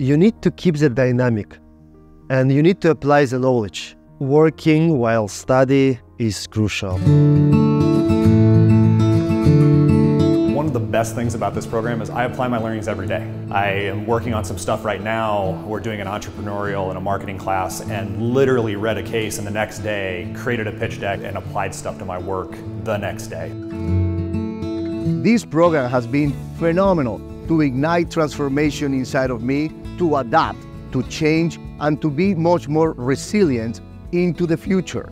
You need to keep the dynamic and you need to apply the knowledge. Working while study is crucial. One of the best things about this program is I apply my learnings every day. I am working on some stuff right now. We're doing an entrepreneurial and a marketing class and literally read a case and the next day created a pitch deck and applied stuff to my work the next day. This program has been phenomenal to ignite transformation inside of me, to adapt, to change, and to be much more resilient into the future.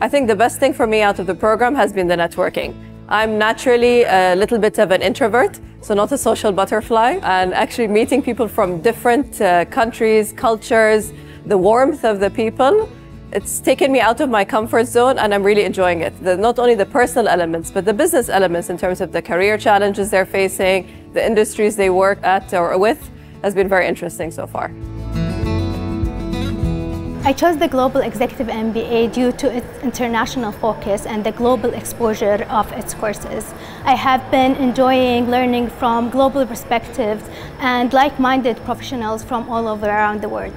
I think the best thing for me out of the program has been the networking. I'm naturally a little bit of an introvert, so not a social butterfly, and actually meeting people from different uh, countries, cultures, the warmth of the people, it's taken me out of my comfort zone and I'm really enjoying it. The, not only the personal elements, but the business elements in terms of the career challenges they're facing, the industries they work at or with, has been very interesting so far. I chose the Global Executive MBA due to its international focus and the global exposure of its courses. I have been enjoying learning from global perspectives and like-minded professionals from all over around the world.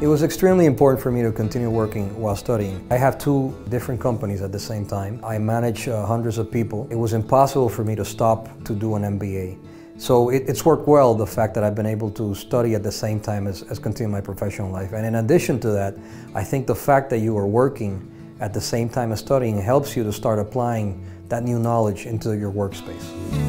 It was extremely important for me to continue working while studying. I have two different companies at the same time. I manage uh, hundreds of people. It was impossible for me to stop to do an MBA. So it, it's worked well, the fact that I've been able to study at the same time as, as continue my professional life. And in addition to that, I think the fact that you are working at the same time as studying helps you to start applying that new knowledge into your workspace.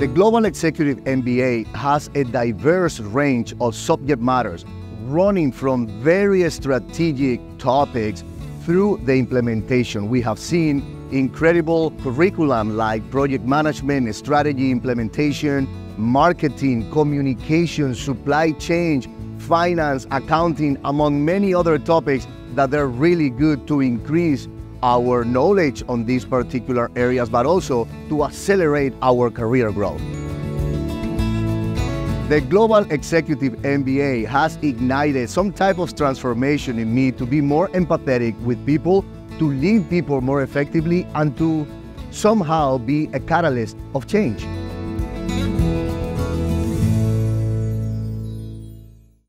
The Global Executive MBA has a diverse range of subject matters running from very strategic topics through the implementation. We have seen incredible curriculum like project management, strategy implementation, marketing, communication, supply chain, finance, accounting, among many other topics that are really good to increase our knowledge on these particular areas, but also to accelerate our career growth. The Global Executive MBA has ignited some type of transformation in me to be more empathetic with people to lead people more effectively and to somehow be a catalyst of change.